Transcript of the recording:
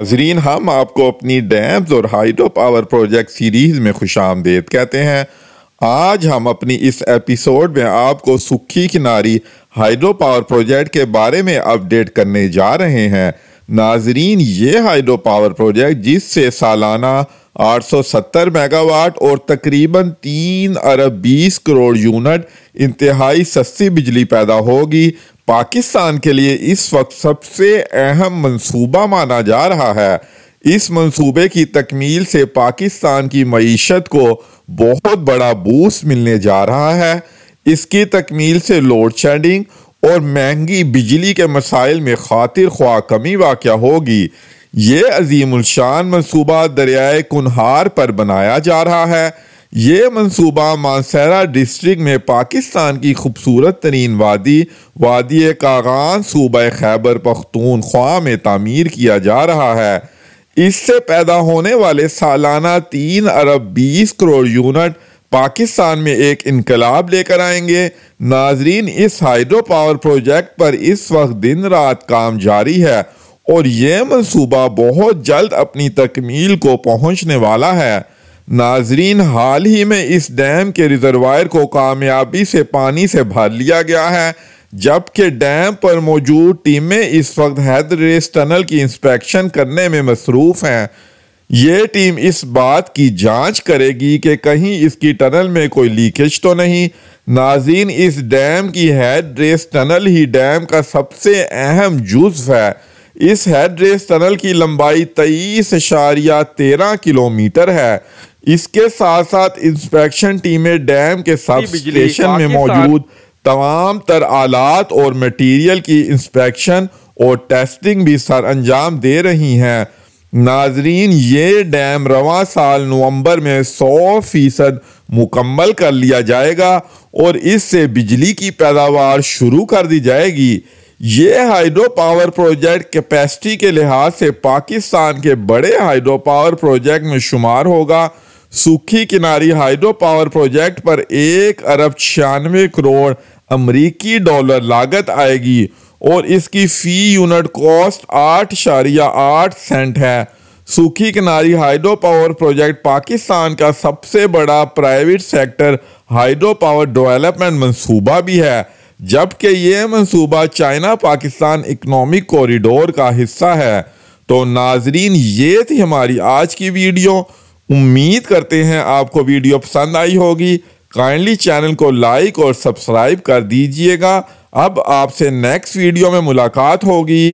नजरीन हम आपको अपनी डैम्स और हाइड्रो पावर प्रोजेक्ट सीरीज़ में खुश आमदेद कहते हैं आज हम अपनी इस एपिसोड में आपको सुखी किनारी हाइड्रो पावर प्रोजेक्ट के बारे में अपडेट करने जा रहे हैं नाजरीन ये हाइड्रो पावर प्रोजेक्ट जिससे सालाना 870 मेगावाट और तकरीबन तीन अरब बीस करोड़ यूनिट इंतहाई सस्ती बिजली पैदा होगी पाकिस्तान के लिए इस वक्त सबसे अहम मंसूबा माना जा रहा है। इस मंसूबे की तकमील से पाकिस्तान की मीशत को बहुत बड़ा बूस्ट मिलने जा रहा है। इसकी तकमील से लोड शेडिंग और महँगी बिजली के मसाइल में खातिर ख्वाह कमी वाक़ होगी। ये अजीमुलशान मनसूबा दरियाए कुनहार पर बनाया जा रहा है। ये मनसूबा मानसरा डिस्ट्रिक्ट में पाकिस्तान की खूबसूरत तरीन वादी वादी कागान सूबा खैबर पख्तूनख्वा में तामीर किया जा रहा है। इससे पैदा होने वाले सालाना तीन अरब बीस करोड़ यूनिट पाकिस्तान में एक इनकलाब लेकर आएँगे। नाजरीन, इस हाइड्रो पावर प्रोजेक्ट पर इस वक्त दिन रात काम जारी है और ये मनसूबा बहुत जल्द अपनी तकमील को पहुँचने वाला है। नाजरीन, हाल ही में इस डैम के रिजर्वायर को कामयाबी से पानी से भर लिया गया है, जबकि डैम पर मौजूद टीमें इस वक्त हैदर रेस टनल की इंस्पेक्शन करने में मसरूफ़ हैं। ये टीम इस बात की जाँच करेगी कि कहीं इसकी टनल में कोई लीकेज तो नहीं। नाजीन इस डैम की हेड रेस टनल ही डैम का सबसे अहम जुज्व है। इस हेड रेस टनल की लंबाई तेईस इशारिया तेरह किलोमीटर है। इसके साथ साथ इंस्पेक्शन टीमें डैम के सब स्टेशन में मौजूद तमाम तर आलात और मटेरियल की इंस्पेक्शन और टेस्टिंग भी सर अंजाम दे रही हैं। नाजरीन ये डैम रवा साल नवंबर में 100 फ़ीसद मुकम्मल कर लिया जाएगा और इससे बिजली की पैदावार शुरू कर दी जाएगी। ये हाइड्रो पावर प्रोजेक्ट कैपेसिटी के लिहाज से पाकिस्तान के बड़े हाइड्रो पावर प्रोजेक्ट में शुमार होगा। सूखी किनारी हाइड्रो पावर प्रोजेक्ट पर एक अरब छियानवे करोड़ अमरीकी डॉलर लागत आएगी और इसकी फ़ी यूनिट कॉस्ट आठ शारिया आठ सेंट है। सूखी किनारी हाइड्रो पावर प्रोजेक्ट पाकिस्तान का सबसे बड़ा private sector hydro power development मंसूबा भी है, जबकि ये मंसूबा चाइना पाकिस्तान इकोनॉमिक कॉरिडोर का हिस्सा है। तो नाजरीन, ये थी हमारी आज की वीडियो। उम्मीद करते हैं आपको वीडियो पसंद आई होगी। काइंडली चैनल को लाइक और सब्सक्राइब कर दीजिएगा। अब आपसे नेक्स्ट वीडियो में मुलाकात होगी।